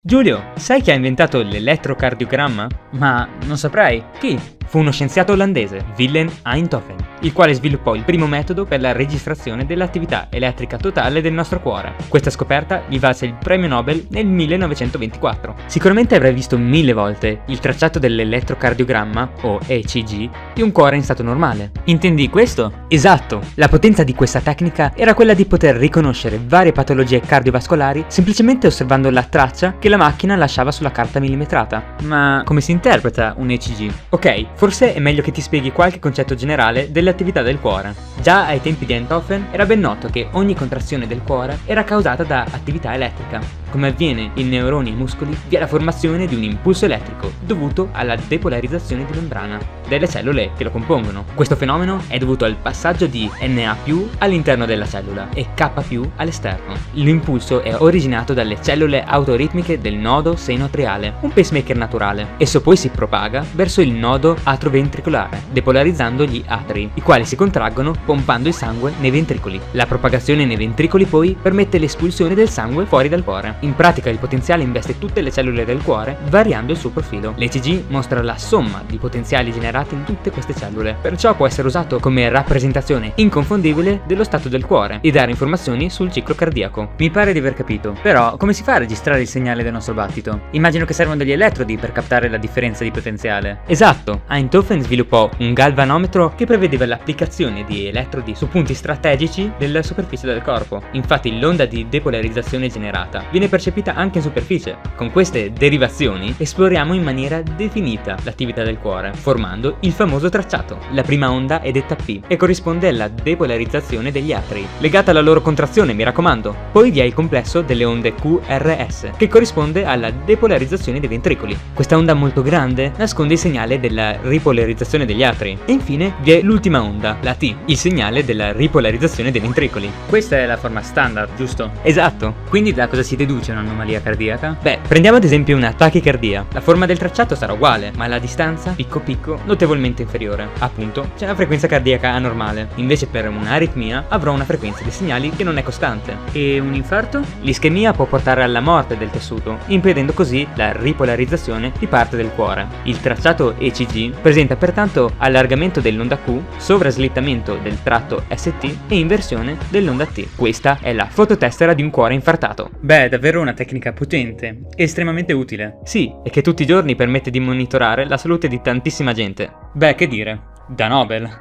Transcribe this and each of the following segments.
Giulio, sai chi ha inventato l'elettrocardiogramma? Ma non saprai. Chi? fu uno scienziato olandese, Willem Einthoven, il quale sviluppò il primo metodo per la registrazione dell'attività elettrica totale del nostro cuore. Questa scoperta gli valse il premio Nobel nel 1924. Sicuramente avrai visto mille volte il tracciato dell'elettrocardiogramma, o ECG, di un cuore in stato normale. Intendi questo? Esatto! La potenza di questa tecnica era quella di poter riconoscere varie patologie cardiovascolari semplicemente osservando la traccia che la macchina lasciava sulla carta millimetrata. Ma come si interpreta un ECG? Ok, Forse è meglio che ti spieghi qualche concetto generale delle attività del cuore. Già ai tempi di Einthoven era ben noto che ogni contrazione del cuore era causata da attività elettrica. Come avviene in neuroni e muscoli, vi è la formazione di un impulso elettrico dovuto alla depolarizzazione di membrana delle cellule che lo compongono. Questo fenomeno è dovuto al passaggio di Na all'interno della cellula e K all'esterno. L'impulso è originato dalle cellule autoritmiche del nodo senoatriale, un pacemaker naturale. Esso poi si propaga verso il nodo atroventricolare, depolarizzando gli atri, i quali si contraggono pompando il sangue nei ventricoli. La propagazione nei ventricoli poi permette l'espulsione del sangue fuori dal cuore. In pratica il potenziale investe tutte le cellule del cuore, variando il suo profilo. L'ECG mostra la somma di potenziali generati in tutte queste cellule, perciò può essere usato come rappresentazione inconfondibile dello stato del cuore e dare informazioni sul ciclo cardiaco. Mi pare di aver capito, però come si fa a registrare il segnale del nostro battito? Immagino che servono degli elettrodi per captare la differenza di potenziale. Esatto, Einthoven sviluppò un galvanometro che prevedeva l'applicazione di elettrodi su punti strategici della superficie del corpo. Infatti l'onda di depolarizzazione generata viene percepita anche in superficie. Con queste derivazioni esploriamo in maniera definita l'attività del cuore, formando il famoso tracciato. La prima onda è detta P e corrisponde alla depolarizzazione degli atri, legata alla loro contrazione, mi raccomando. Poi vi è il complesso delle onde QRS, che corrisponde alla depolarizzazione dei ventricoli. Questa onda molto grande nasconde il segnale della ripolarizzazione degli atri. E infine vi è l'ultima onda, la T, il segnale della ripolarizzazione dei ventricoli. Questa è la forma standard, giusto? Esatto. Quindi da cosa si deduce un'anomalia cardiaca? Beh, prendiamo ad esempio una tachicardia. La forma del tracciato sarà uguale, ma la distanza, picco picco, notevolmente inferiore. Appunto, c'è una frequenza cardiaca anormale. Invece per un'aritmia avrò una frequenza dei segnali che non è costante. E un infarto? L'ischemia può portare alla morte del tessuto, impedendo così la ripolarizzazione di parte del cuore. Il tracciato ECG presenta pertanto allargamento dell'onda Q, sovraslittamento del tratto ST e inversione dell'onda T. Questa è la fototessera di un cuore infartato. Beh, è davvero una tecnica potente e estremamente utile. Sì, e che tutti i giorni permette di monitorare la salute di tantissima gente. Beh, che dire, da Nobel.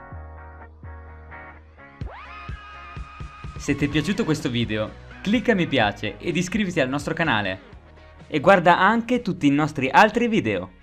Se ti è piaciuto questo video, clicca mi piace ed iscriviti al nostro canale. E guarda anche tutti i nostri altri video.